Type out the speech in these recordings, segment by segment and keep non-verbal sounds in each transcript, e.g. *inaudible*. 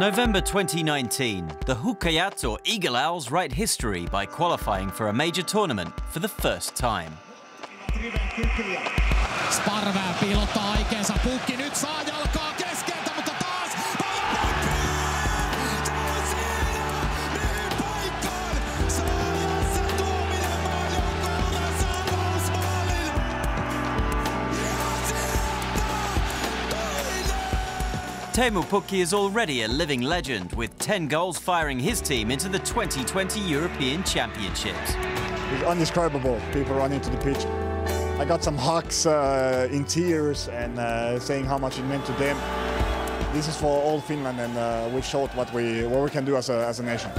November 2019, the Huuhkajat or Eagle Owls write history by qualifying for a major tournament for the first time. Sparvää piilottaa. Teemu Pukki is already a living legend with 10 goals firing his team into the 2020 European Championships. It's undescribable. People running to the pitch. I got some hugs uh, in tears and uh, saying how much it meant to them. This is for all Finland, and uh, we showed what we what we can do as a, as a nation.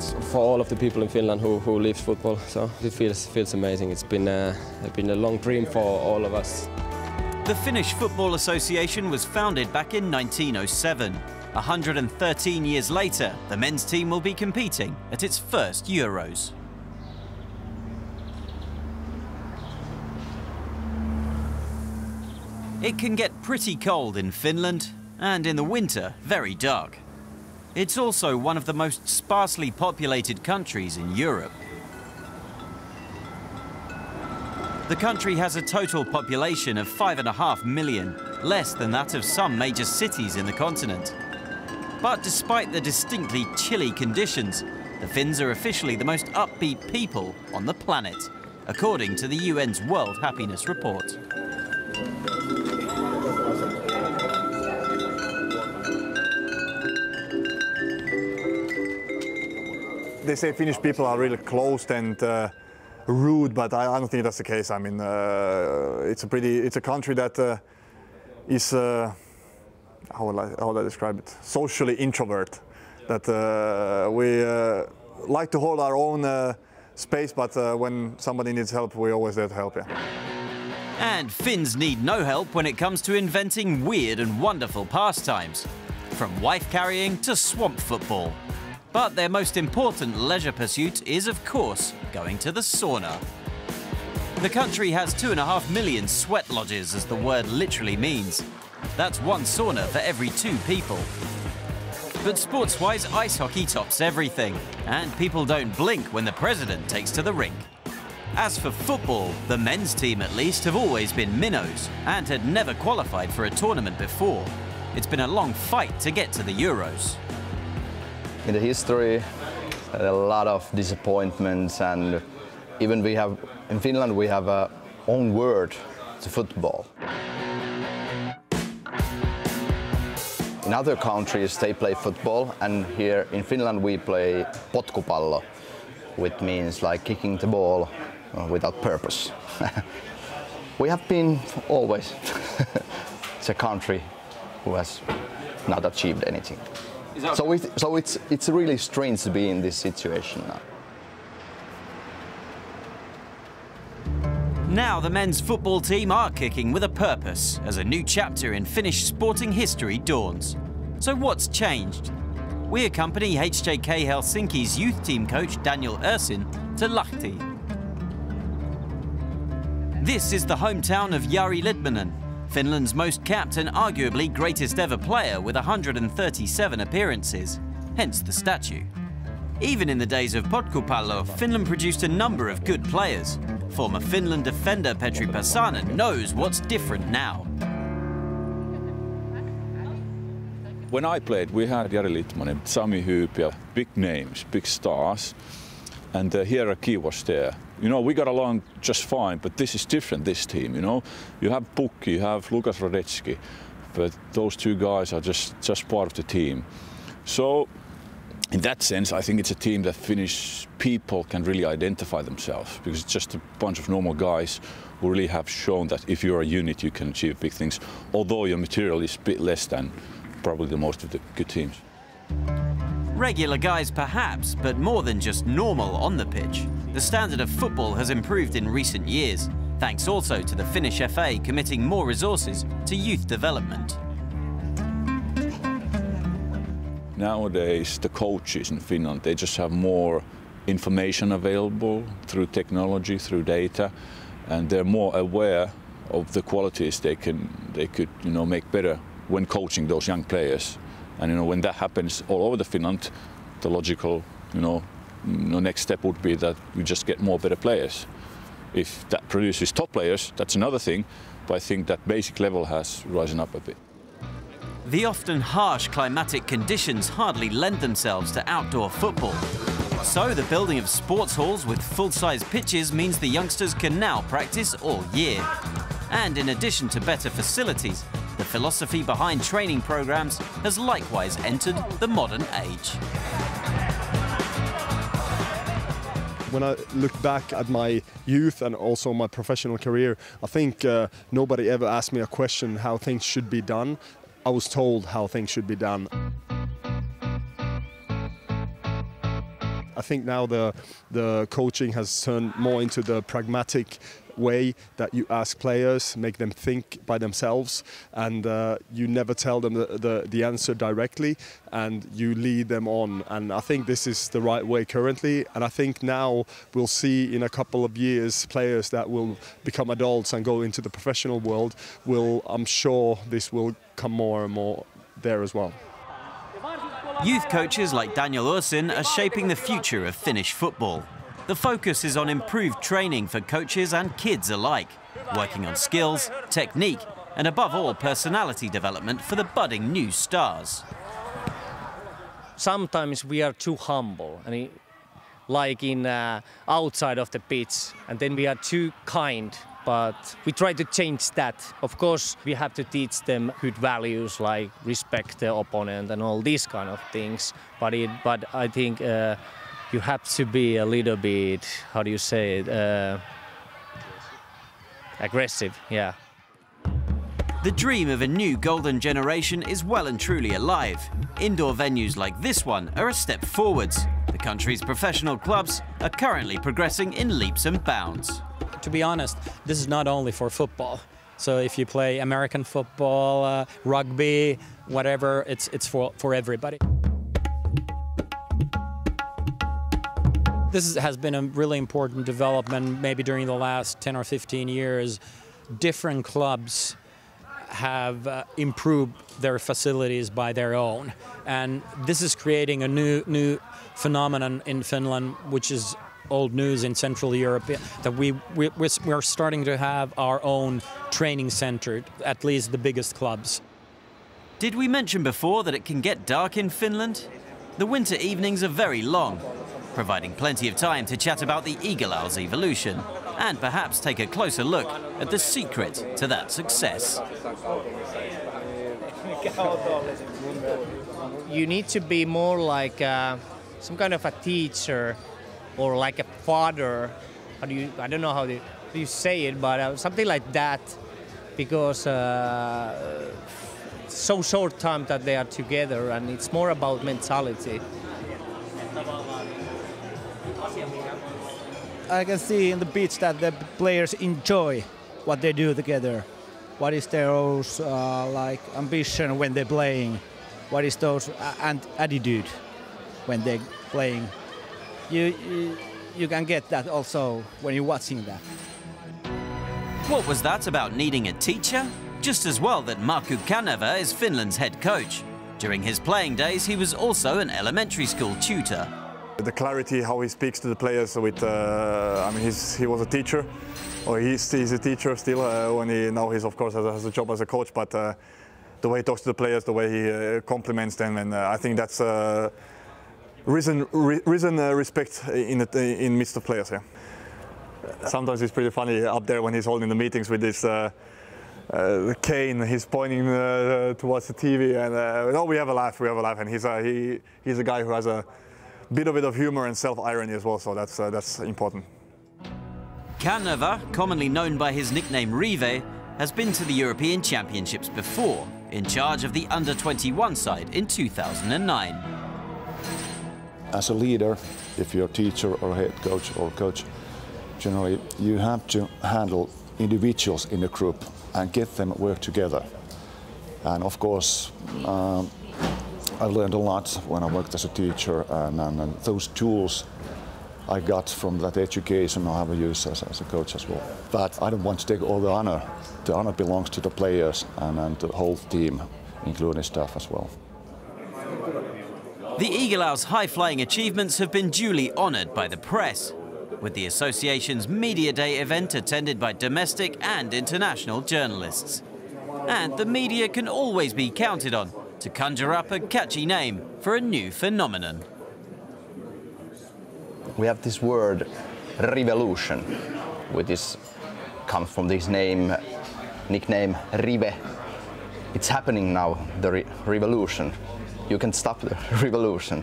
It's for all of the people in Finland who, who lives football, so it feels feels amazing. It's been a, been a long dream for all of us. The Finnish Football Association was founded back in 1907. 113 years later, the men's team will be competing at its first Euros. It can get pretty cold in Finland, and in the winter, very dark. It's also one of the most sparsely populated countries in Europe. The country has a total population of 5.5 million, less than that of some major cities in the continent. But despite the distinctly chilly conditions, the Finns are officially the most upbeat people on the planet, according to the UN's World Happiness Report. They say Finnish people are really closed and uh, rude, but I, I don't think that's the case. I mean, uh, it's a pretty, it's a country that uh, is, uh, how would I, how would I describe it? Socially introvert. That uh, we uh, like to hold our own space, but when somebody needs help, we're always there to help. Yeah. And Finns need no help when it comes to inventing weird and wonderful pastimes, from wife carrying to swamp football. But their most important leisure pursuit is, of course, going to the sauna. The country has two and a half million sweat lodges, as the word literally means. That's one sauna for every two people. But sports wise, ice hockey tops everything, and people don't blink when the president takes to the rink. As for football, the men's team at least have always been minnows and had never qualified for a tournament before. It's been a long fight to get to the Euros. In the history, a lot of disappointments, and even we have in Finland we have a own word to football. In other countries they play football, and here in Finland we play potkupallo, which means like kicking the ball uh, without purpose. *laughs* we have been always *laughs* a country who has not achieved anything. So, it, so it's, it's really strange to be in this situation now. Now the men's football team are kicking with a purpose as a new chapter in Finnish sporting history dawns. So what's changed? We accompany HJK Helsinki's youth team coach Daniel Ersin to Lahti. This is the hometown of Jari Litmanen, Finland's most capped and arguably greatest ever player with 137 appearances, hence the statue. Even in the days of Potkupallo, Finland produced a number of good players. Former Finland defender Petri Pasanen knows what's different now. When I played, we had Jari Litmanen, Sami Hyypiä, big names, big stars, and uh, the hierarchy was there. You know, we got along just fine, but this is different, this team, you know. You have Pukki, you have Lukas Hradecky, but those two guys are just, just part of the team. So, in that sense, I think it's a team that Finnish people can really identify themselves because it's just a bunch of normal guys who really have shown that if you're a unit, you can achieve big things, although your material is a bit less than probably the most of the good teams. Regular guys perhaps, but more than just normal on the pitch. The standard of football has improved in recent years, thanks also to the Finnish FA committing more resources to youth development. Nowadays, the coaches in Finland, they just have more information available through technology, through data, and they're more aware of the qualities they can they could you know make better when coaching those young players. And you know when that happens all over the Finland, the logical you know, know next step would be that you just get more better players. If that produces top players, that's another thing. But I think that basic level has risen up a bit. The often harsh climatic conditions hardly lend themselves to outdoor football. So the building of sports halls with full-size pitches means the youngsters can now practice all year. And in addition to better facilities, the philosophy behind training programs has likewise entered the modern age. when I look back at my youth and also my professional career, I think uh, nobody ever asked me a question how things should be done. I was told how things should be done. I think now the the coaching has turned more into the pragmatic way that you ask players, make them think by themselves, and uh, you never tell them the, the, the, answer directly, and you lead them on. And I think this is the right way currently. And I think now we'll see in a couple of years players that will become adults and go into the professional world. Will I'm sure this will come more and more there as well. Youth coaches like Daniel Ursin are shaping the future of Finnish football. The focus is on improved training for coaches and kids alike, working on skills, technique, and above all, personality development for the budding new stars. Sometimes we are too humble, I mean, like in uh, outside of the pitch, and then we are too kind but we try to change that. Of course, we have to teach them good values like respect the opponent and all these kind of things. But it, but I think uh, you have to be a little bit, how do you say it, uh, aggressive. Yeah. The dream of a new golden generation is well and truly alive. Indoor venues like this one are a step forwards. The country's professional clubs are currently progressing in leaps and bounds to be honest, this is not only for football. So if you play American football, uh, rugby, whatever, it's, it's for, for everybody. This is, has been a really important development maybe during the last 10 or 15 years. Different clubs have uh, improved their facilities by their own. And this is creating a new, new phenomenon in Finland, which is old news in Central Europe that we, we we're starting to have our own training center, at least the biggest clubs. Did we mention before that it can get dark in Finland? The winter evenings are very long, providing plenty of time to chat about the eagle owl's evolution and perhaps take a closer look at the secret to that success. You need to be more like uh, some kind of a teacher or like a father. How do you? I don't know how do you say it, but uh, something like that, because uh, so short time that they are together, and it's more about mentality. I can see in the pitch that the players enjoy what they do together. What is their uh, like ambition when they're playing? What is those uh, and attitude when they're playing? you, you, you can get that also when you're watching that. What was that about needing a teacher? Just as well that Markku Kanerva is Finland's head coach. During his playing days, he was also an elementary school tutor. The clarity, how he speaks to the players with, uh, I mean, he was a teacher, or he's, he's a teacher still, uh, when he, now he's of course has a, has a job as a coach, but uh, the way he talks to the players, the way he uh, compliments them, and uh, I think that's uh, risen uh, respect in, the, in midst of players. Yeah. Sometimes it's pretty funny up there when he's holding the meetings with this uh, cane. He's pointing uh, towards the TV, and uh, no, we have a laugh. We have a laugh, and he's a he, he's a guy who has a bit of bit of humor and self-irony as well. So that's uh, that's important. Kanerva, commonly known by his nickname Rive, has been to the European Championships before, in charge of the under-21 side in 2009 as a leader, if you're a teacher or head coach or coach, generally you have to handle individuals in the group and get them work together. And of course, um, I've learned a lot when I worked as a teacher, and, and, and those tools I got from that education I have used as, as a coach as well. But I don't want to take all the honor. The honor belongs to the players and, and the whole team, including staff as well. The Eagle Owl's high-flying achievements have been duly honoured by the press, with the association's Media Day event attended by domestic and international journalists. And the media can always be counted on to conjure up a catchy name for a new phenomenon. We have this word revolution, which is comes from this name, nickname Rive. It's happening now, the re revolution. You can stop the *laughs* revolution.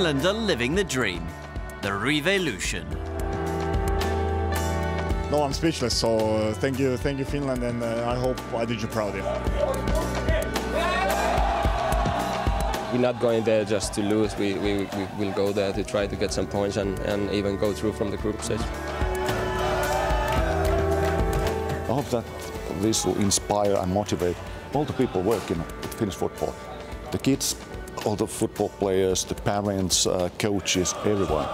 Finland are living the dream, the revolution. No, I'm speechless. So uh, thank you, thank you, Finland, and uh, I hope I did you proud. Yeah. We're not going there just to lose. We, we, we will go there to try to get some points and, and even go through from the group stage. I hope that this will inspire and motivate all the people working with Finnish football. The kids, all the football players, the parents, uh, coaches, everyone.